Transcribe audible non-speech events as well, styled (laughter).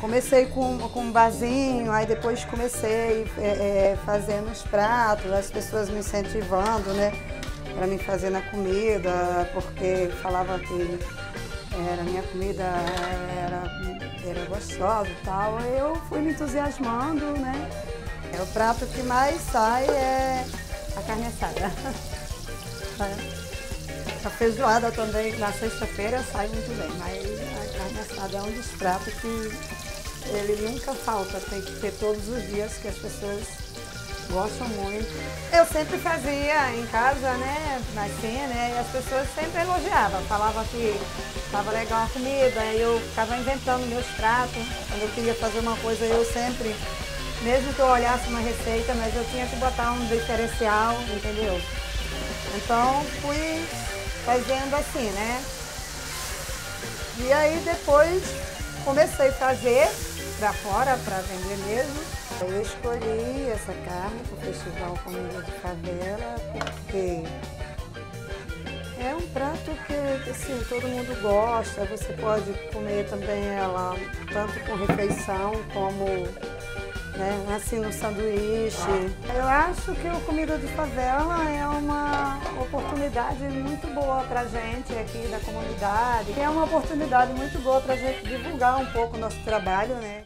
Comecei com, com um barzinho, aí depois comecei é, é, fazendo os pratos, as pessoas me incentivando, né? Para me fazer na comida, porque falava que era, minha comida era, era gostosa e tal. Eu fui me entusiasmando, né? É, o prato que mais sai é a carne assada. (laughs) A feijoada também na sexta-feira sai muito bem, mas a carne assada é um dos pratos que ele nunca falta, tem que ter todos os dias que as pessoas gostam muito. Eu sempre fazia em casa, né, assim, né, e as pessoas sempre elogiavam, falavam que estava legal a comida, eu ficava inventando meus pratos. Quando eu queria fazer uma coisa, eu sempre, mesmo que eu olhasse uma receita, mas eu tinha que botar um diferencial, entendeu? Então fui fazendo assim, né? E aí depois comecei a fazer para fora, para vender mesmo. Eu escolhi essa carne para o Festival Comida de Favela porque é um prato que assim, todo mundo gosta, você pode comer também ela tanto com refeição como né, assim no sanduíche. Eu acho que o Comida de Favela é uma oportunidade muito boa para gente aqui da comunidade. É uma oportunidade muito boa para gente divulgar um pouco o nosso trabalho, né?